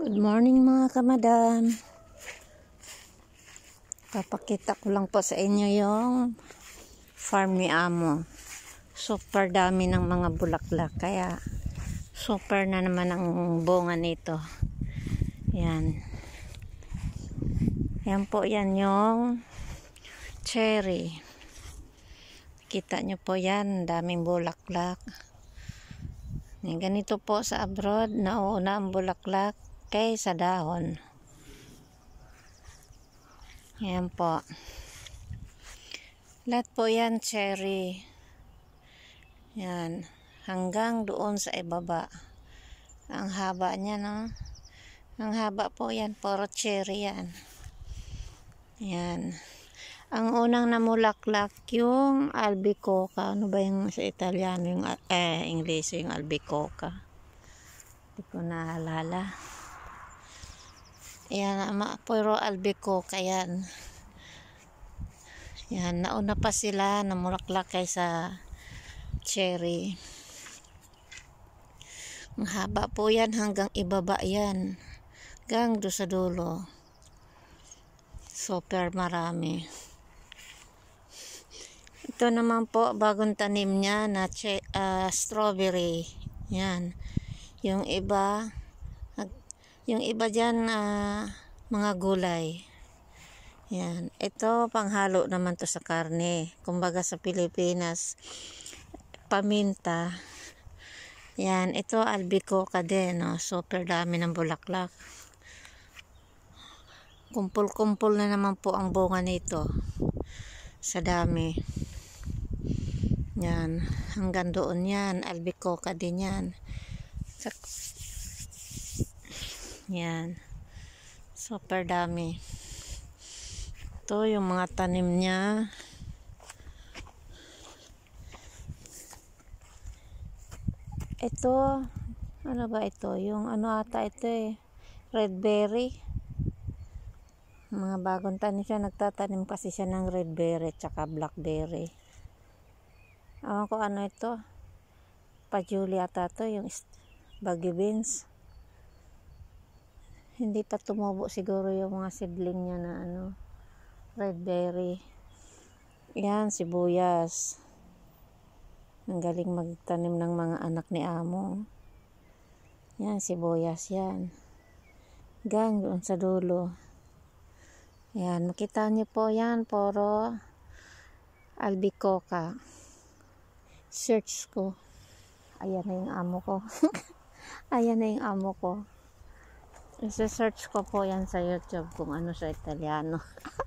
Good morning mga kamadam. Papakita ko lang po sa inyo yung farm ni Amo. Super dami ng mga bulaklak. Kaya super na naman ang bunga nito. Yan. Yan po yan yung cherry. Kita nyo po yan. Daming bulaklak. Ganito po sa abroad, nauna ang bulaklak kaysa dahon. Yan po. Lahat po yan cherry. Yan. Hanggang doon sa ibaba. Ang haba niya, no? Ang haba po yan. Puro cherry yan. Yan. Ang unang namulaklak yung albicoca. Ano ba yung sa Italiano? Yung, eh, English yung albicoca. Hindi ko naalala. Yan, ama, puro albicoca yan. Yan, nauna pa sila namulaklak kaysa cherry. Ang haba po yan hanggang ibaba yan. Hanggang do sa dulo. Super marami. Ito naman po, bagong tanim niya na uh, strawberry. Yan. Yung iba, yung iba dyan, uh, mga gulay. Yan. Ito, panghalo naman to sa karne. Kumbaga sa Pilipinas, paminta. Yan. Ito, albicoca din. No? Super dami ng bulaklak. Kumpul-kumpul na naman po ang bunga nito. Sa dami. Yan. Hanggang doon yan. Albicoca din yan. Sa yan. Super dami. Ito yung mga tanim niya. Ito, ano ba ito? Yung ano ata ito eh. Red berry. Mga bagong tanim siya. Nagtatanim kasi siya ng red berry tsaka blackberry. Awan ko ano ito. Pajuli ata to yung baggy beans. Hindi pa tumubo siguro yung mga seedling niya na ano. Red berry. Yan, sibuyas. Ang galing magtanim ng mga anak ni Amo. Yan, sibuyas yan. Gang doon sa dulo. Yan, makita niyo po yan, poro albicoca search ko ayan na yung amo ko ayan na yung amo ko isa-search ko po yan sa youtube kung ano sa italiano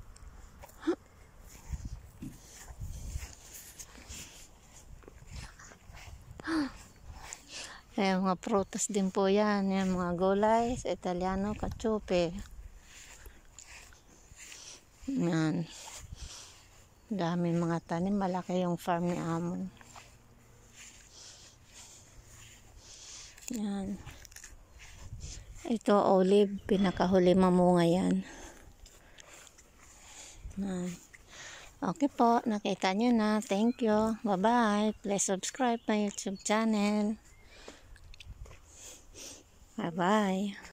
Ayan, mga prutas din po yan. Ayan, mga gulay sa Italiano, kachupe. Yan. Dami mga tanim. Malaki yung farm ni Amo. Yan. Ito olive, pinakahuli mamunga yan. Okay po, nakita nyo na. Thank you. Bye-bye. Please subscribe my YouTube channel. Bye-bye.